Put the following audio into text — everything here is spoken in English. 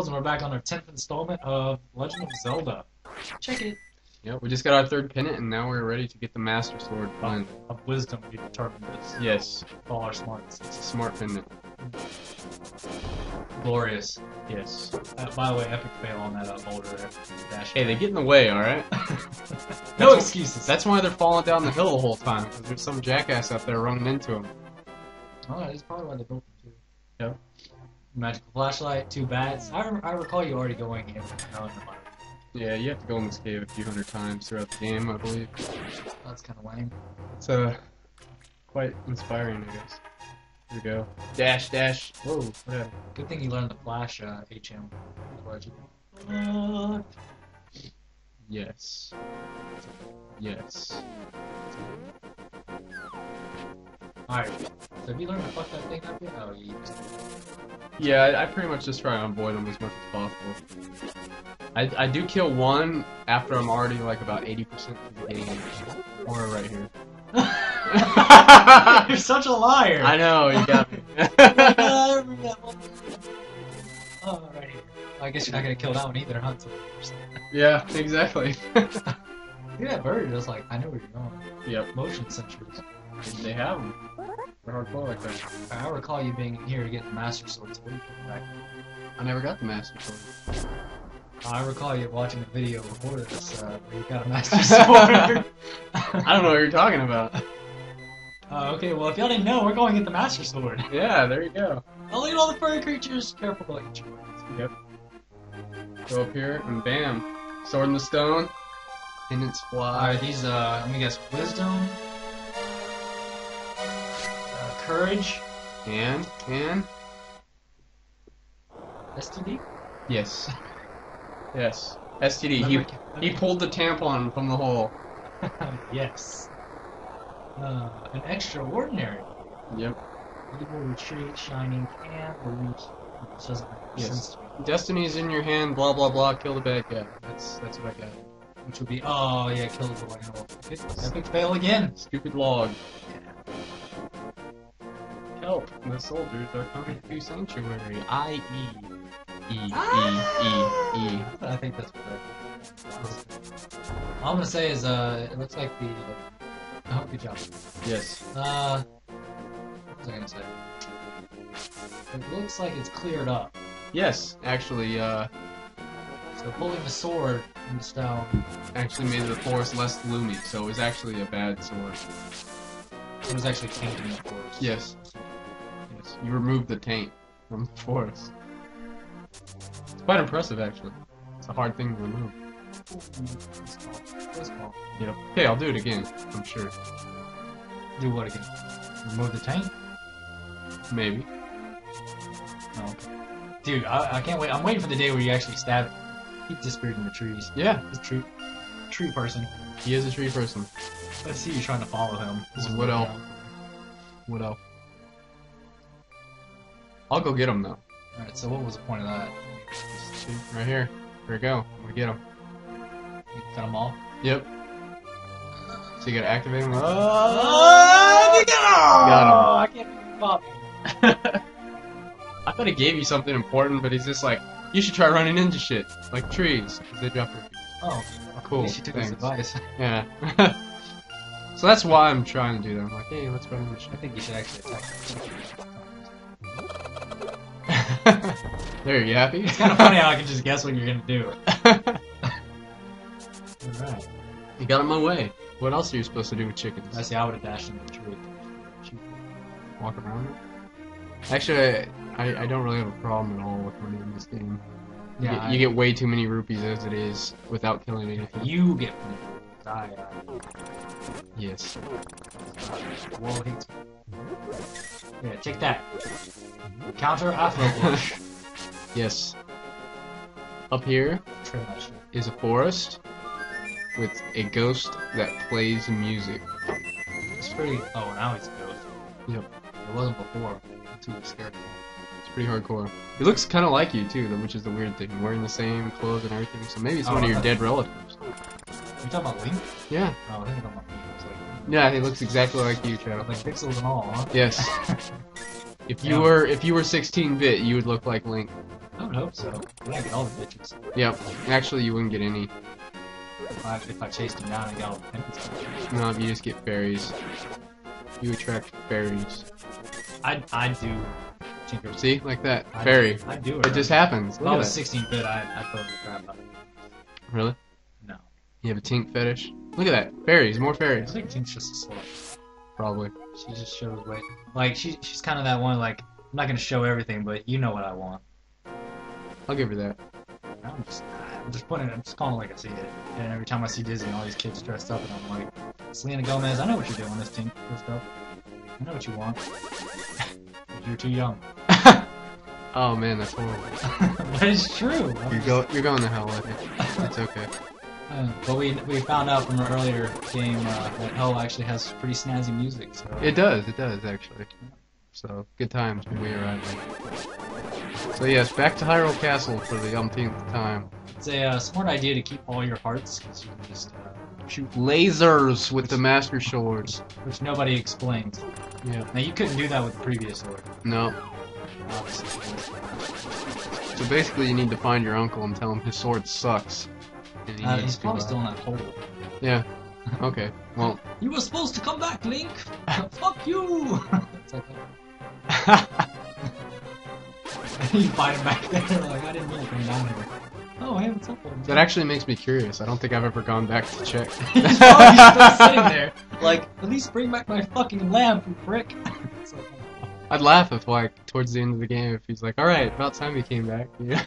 Pickles, and we're back on our 10th installment of Legend of Zelda. Check it. Yep, we just got our third pendant, and now we're ready to get the Master Sword blend. Of wisdom, we determined this. Yes, with All our smarts. it's a smart pendant. Glorious. Yes. Uh, by the way, epic fail on that uh, boulder there. Dash. Hey, they get in the way, alright? no excuses. That's why they're falling down the hill the whole time, because there's some jackass out there running into them. Oh, that's probably why they built them too. Yep. Magical flashlight, two bats. I, I recall you already going in. No, never mind. Yeah, you have to go in this cave a few hundred times throughout the game, I believe. That's kind of lame. It's uh, quite inspiring, I guess. Here we go. Dash, dash. Whoa, whatever. Good thing you learned the flash uh, HM. Uh, Yes. Yes. Alright. So have you learned to fuck that thing up yet? Oh, you just... Yeah, I, I pretty much just try to avoid them as much as possible. I, I do kill one after I'm already like about 80% of the game. Or right here. You're such a liar! I know, you got me. oh, right here. I guess you're not gonna kill that one either, huh? yeah, exactly. See that bird? It's like, I know where you're going. yep, Motion sensors. they have them. They're hardcore like that. I recall you being here to get the Master Sword, so what are you coming back? I never got the Master Sword. I recall you watching a video before this, uh, where you got a Master Sword. I don't know what you're talking about. Uh, okay, well, if y'all didn't know, we're going to get the Master Sword. Yeah, there you go. I'll look at all the furry creatures. Careful, you. Yep. Go up here and bam. Sword in the stone. Pendants fly. Alright, these, uh, let me guess, Wisdom, Courage, And, and, STD? yes. Yes. STD. He, he pulled the tampon from the hole. yes. Uh, an extraordinary. Yep. Evil retreat, shining can, reach. Which doesn't make Yes. sense to me. Destiny's in your hand, blah blah blah, kill the bad guy. That's that's what I got. Which would be, oh yeah, kill the boy. No. Epic fail again. Stupid log. Help! The soldiers are coming to sanctuary. I E. E E E E. I think that's what that. All I'm gonna say is, uh, it looks like the. Oh, good job. Yes. Uh, what was I gonna say? It looks like it's cleared up. Yes. Actually, uh, So pulling the sword from the stone. actually made the forest less gloomy, so it was actually a bad sword. It was actually tainting the forest. Yes. You removed the taint from the forest. It's quite impressive, actually. It's a hard thing to remove. What's called? What's called? Yep. Okay, I'll do it again. I'm sure. Do what again? Remove the taint? Maybe. Oh, okay. Dude, I, I can't wait. I'm waiting for the day where you actually stab it. He disappeared in the trees. Yeah, He's a tree, tree person. he is a tree person. I see you trying to follow him. This is Wood Elf. What else? I'll go get him though. Alright, so what was the point of that? Right here. Here we go. I'm gonna get him. You got them all? Yep. So you gotta activate him. Oh, you Got I can't pop. I thought he gave you something important, but he's just like, you should try running into shit like trees. They drop rupees. Oh, oh, Cool. At least you took his advice. Yeah. so that's why I'm trying to do that. I'm like, hey, let's run into shit. I think you should actually attack him. There, you happy? It's kind of funny how I can just guess what you're gonna do. Alright. you got in my way. What else are you supposed to do with chickens? I see. I would have dashed into the tree. walk around it. Actually, I, I don't really have a problem at all with money in this game. You, Yeah, get, I- you get way too many rupees as it is without killing anything. You get die. Uh, Yes. wall hates me. Yeah, take that. Counter Afro Bush. Yes. Up here Trim that shit. is a forest with a ghost that plays music. It's pretty. Oh, now he's a ghost. Yep. It wasn't before. I'm too him. It's pretty hardcore. It looks kind of like you too, which is the weird thing. Wearing the same clothes and everything. So maybe it's Oh, one of oh. your dead relatives. You talking about Link? Yeah. Oh, I think I'm about Link. Like, Yeah, he looks exactly like you, Chow. like pixels and all, huh? Yes. If you Yeah. were if you were 16 bit, you would look like Link. I would hope so. I get all the bitches. Yep. Actually, you wouldn't get any. If I, if I chased him down and got all the pimples. No, you just get fairies. You attract fairies. I I do. Tinker. See, like that. I Fairy. I do. It just happens. If Look I was 16 bit, I I totally crap out. Really? No. You have a tink fetish? Look at that. Fairies. More I fairies. think Tink's just a slut. Probably. She just shows weight. Like she she's kind of that one. Like I'm not gonna show everything, but you know what I want. I'll give her that. I'm just I'm just putting it. I'm just calling it like I see it. And every time I see Disney, all these kids dressed up, and I'm like, Selena Gomez, I know what you're doing, this Tink this stuff. I know what you want. You're too young. Oh man, that's horrible. but it's true. you're, go. You're going to hell. I think. It's okay. Uh, but we we found out from an earlier game uh, that Hell actually has pretty snazzy music. So It does. It does actually. So good times when we arrived. So yes, back to Hyrule Castle for the umpteenth time. it's a uh, smart idea to keep all your hearts because you can just uh, Shoot lasers with the Master Swords. which nobody explains. Yeah. Now you couldn't do that with the previous sword. No. Obviously. So basically, you need to find your uncle and tell him his sword sucks. And he Uh, he's probably uh, still in that hole. Yeah. Okay. Well. You were supposed to come back, Link. Fuck you. you find him back there. Like I didn't to come down here. Oh, hey, what's up? old that actually makes me curious. I don't think I've ever gone back to check. He's probably still sitting there. Like, at least bring back my fucking lamp, you prick. Like, I'd laugh if, like, towards the end of the game, if he's like, "All right, about time he came back." Yeah.